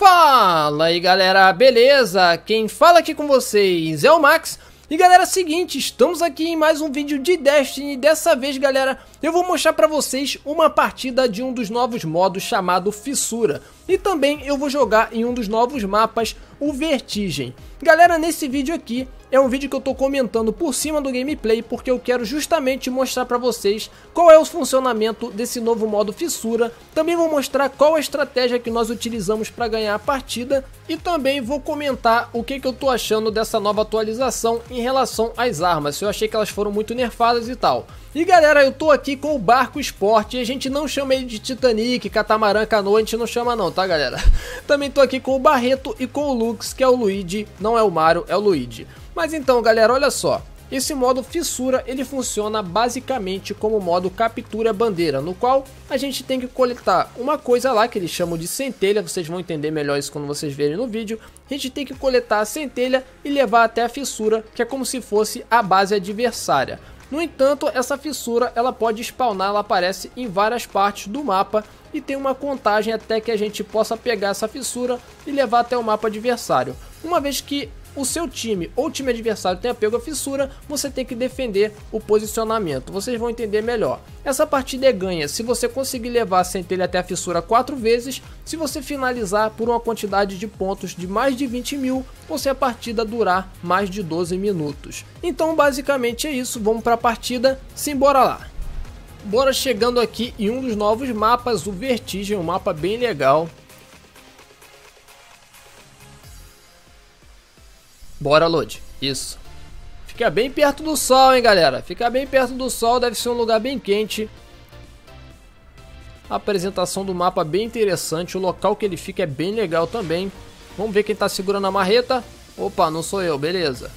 Fala aí galera, beleza? Quem fala aqui com vocês é o Max e galera, seguinte, estamos aqui em mais um vídeo de Destiny. Dessa vez galera, eu vou mostrar pra vocês uma partida de um dos novos modos chamado Fissura. E também eu vou jogar em um dos novos mapas, o Vertigem. Galera, nesse vídeo aqui é um vídeo que eu tô comentando por cima do gameplay porque eu quero justamente mostrar pra vocês qual é o funcionamento desse novo modo fissura. Também vou mostrar qual a estratégia que nós utilizamos para ganhar a partida e também vou comentar o que, que eu tô achando dessa nova atualização em relação às armas, eu achei que elas foram muito nerfadas e tal. E galera, eu tô aqui com o Barco Esporte a gente não chama ele de Titanic, Catamarã, Canoa, a gente não chama não, tá galera? Também tô aqui com o Barreto e com o Lux, que é o Luigi, não é o Mario, é o Luigi. Mas então galera, olha só, esse modo fissura ele funciona basicamente como modo captura bandeira, no qual a gente tem que coletar uma coisa lá que eles chamam de centelha, vocês vão entender melhor isso quando vocês verem no vídeo. A gente tem que coletar a centelha e levar até a fissura, que é como se fosse a base adversária. No entanto, essa fissura ela pode spawnar, ela aparece em várias partes do mapa e tem uma contagem até que a gente possa pegar essa fissura e levar até o mapa adversário. Uma vez que o seu time ou o time adversário tenha pego a fissura, você tem que defender o posicionamento. Vocês vão entender melhor. Essa partida é ganha se você conseguir levar a centelha até a fissura 4 vezes, se você finalizar por uma quantidade de pontos de mais de 20 mil, ou se a partida durar mais de 12 minutos. Então basicamente é isso, vamos para a partida, simbora lá. Bora chegando aqui em um dos novos mapas, o Vertigem, um mapa bem legal. Bora, Load. Isso. Fica bem perto do sol, hein, galera. Fica bem perto do sol, deve ser um lugar bem quente. A apresentação do mapa bem interessante, o local que ele fica é bem legal também. Vamos ver quem tá segurando a marreta. Opa, não sou eu, beleza.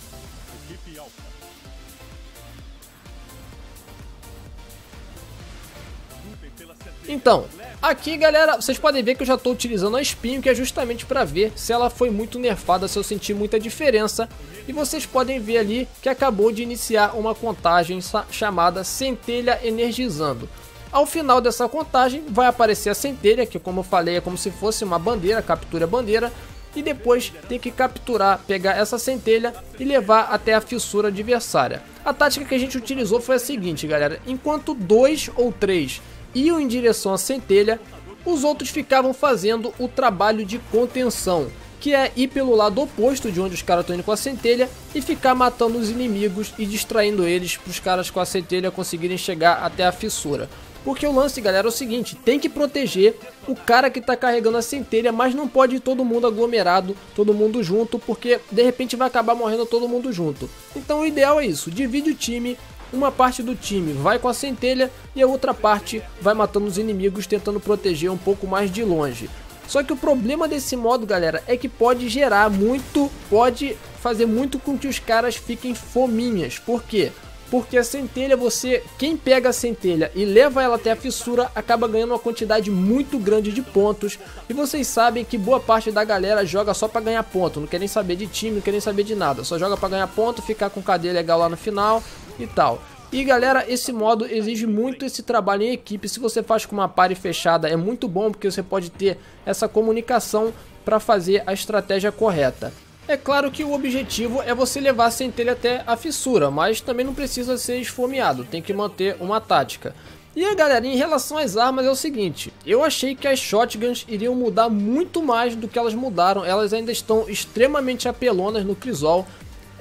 Então, aqui galera, vocês podem ver que eu já estou utilizando a espinho, que é justamente para ver se ela foi muito nerfada, se eu senti muita diferença. E vocês podem ver ali que acabou de iniciar uma contagem chamada centelha energizando. Ao final dessa contagem vai aparecer a centelha, que como eu falei é como se fosse uma bandeira, captura bandeira, e depois tem que capturar, pegar essa centelha e levar até a fissura adversária. A tática que a gente utilizou foi a seguinte, galera: enquanto dois ou três iam em direção à centelha, os outros ficavam fazendo o trabalho de contenção, que é ir pelo lado oposto de onde os caras estão indo com a centelha e ficar matando os inimigos e distraindo eles para os caras com a centelha conseguirem chegar até a fissura. Porque o lance, galera, é o seguinte, tem que proteger o cara que está carregando a centelha, mas não pode ir todo mundo aglomerado, todo mundo junto, porque de repente vai acabar morrendo todo mundo junto. Então o ideal é isso, divide o time, uma parte do time vai com a centelha e a outra parte vai matando os inimigos tentando proteger um pouco mais de longe. Só que o problema desse modo, galera, é que pode gerar muito, pode fazer muito com que os caras fiquem fominhas. Por quê? Porque a centelha, você, quem pega a centelha e leva ela até a fissura, acaba ganhando uma quantidade muito grande de pontos. E vocês sabem que boa parte da galera joga só para ganhar ponto, não quer nem saber de time, não quer nem saber de nada. Só joga para ganhar ponto, ficar com cadeia legal lá no final e tal. E galera, esse modo exige muito esse trabalho em equipe. Se você faz com uma party fechada, é muito bom porque você pode ter essa comunicação para fazer a estratégia correta. É claro que o objetivo é você levar a centelha até a fissura, mas também não precisa ser esfomeado, tem que manter uma tática. E aí galera, em relação às armas é o seguinte, eu achei que as shotguns iriam mudar muito mais do que elas mudaram, elas ainda estão extremamente apelonas no Crisol,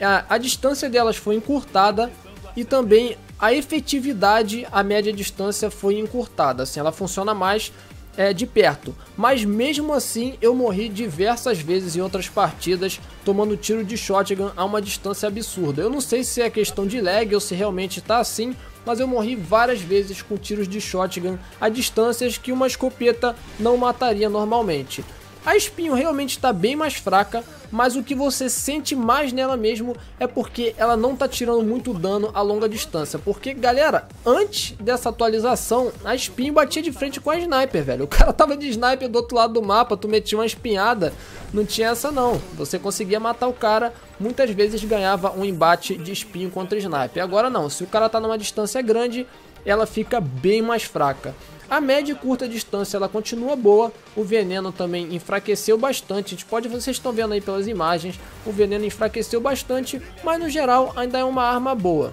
a, a distância delas foi encurtada e também a efetividade a média distância foi encurtada, assim, ela funciona mais é, de perto. Mas mesmo assim eu morri diversas vezes em outras partidas tomando tiro de shotgun a uma distância absurda. Eu não sei se é questão de lag ou se realmente está assim, mas eu morri várias vezes com tiros de shotgun a distâncias que uma escopeta não mataria normalmente. A espinho realmente está bem mais fraca, mas o que você sente mais nela mesmo é porque ela não tá tirando muito dano a longa distância. Porque, galera, antes dessa atualização, a espinho batia de frente com a sniper, velho. O cara tava de sniper do outro lado do mapa, tu metia uma espinhada, não tinha essa não. Você conseguia matar o cara, muitas vezes ganhava um embate de espinho contra sniper. Agora não, se o cara tá numa distância grande, ela fica bem mais fraca. A média e curta distância ela continua boa, o veneno também enfraqueceu bastante, a gente pode, vocês estão vendo aí pelas imagens, o veneno enfraqueceu bastante, mas no geral ainda é uma arma boa.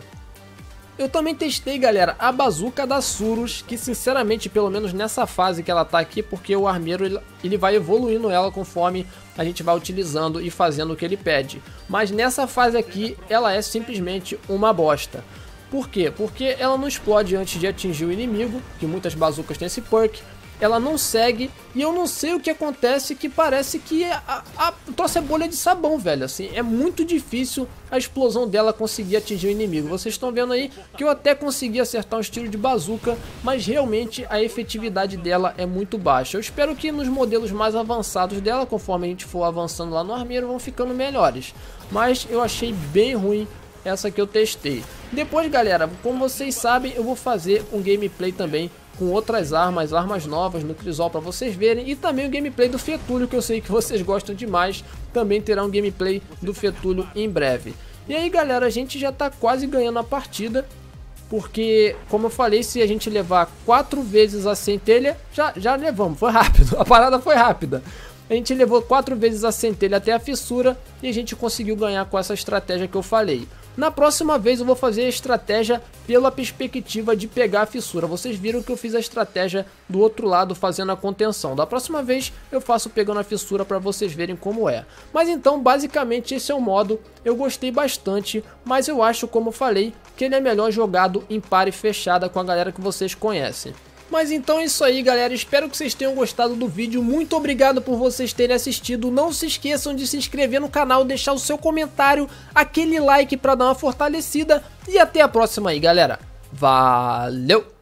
Eu também testei, galera, a bazuca da Surus, que sinceramente, pelo menos nessa fase que ela tá aqui, porque o armeiro ele, vai evoluindo ela conforme a gente vai utilizando e fazendo o que ele pede. Mas nessa fase aqui, ela é simplesmente uma bosta. Por quê? Porque ela não explode antes de atingir o inimigo, que muitas bazucas têm esse perk. Ela não segue, e eu não sei o que acontece, que parece que a, a, a bolha de sabão, velho. Assim, é muito difícil a explosão dela conseguir atingir o inimigo. Vocês estão vendo aí que eu até consegui acertar um tiro de bazuca, mas realmente a efetividade dela é muito baixa. Eu espero que nos modelos mais avançados dela, conforme a gente for avançando lá no armeiro, vão ficando melhores. Mas eu achei bem ruim essa que eu testei. Depois, galera, como vocês sabem, eu vou fazer um gameplay também com outras armas, armas novas no Crisol para vocês verem e também o gameplay do Fetúlio, que eu sei que vocês gostam demais, também terá um gameplay do Fetúlio em breve. E aí, galera, a gente já está quase ganhando a partida, porque, como eu falei, se a gente levar quatro vezes a centelha, já, já levamos, foi rápido, a parada foi rápida. A gente levou quatro vezes a centelha até a fissura e a gente conseguiu ganhar com essa estratégia que eu falei. Na próxima vez eu vou fazer a estratégia pela perspectiva de pegar a fissura. Vocês viram que eu fiz a estratégia do outro lado fazendo a contenção. Da próxima vez eu faço pegando a fissura para vocês verem como é. Mas então basicamente esse é o modo. Eu gostei bastante, mas eu acho como falei que ele é melhor jogado em pare fechada com a galera que vocês conhecem. Mas então é isso aí, galera. Espero que vocês tenham gostado do vídeo. Muito obrigado por vocês terem assistido. Não se esqueçam de se inscrever no canal, deixar o seu comentário, aquele like para dar uma fortalecida. E até a próxima aí, galera. Valeu!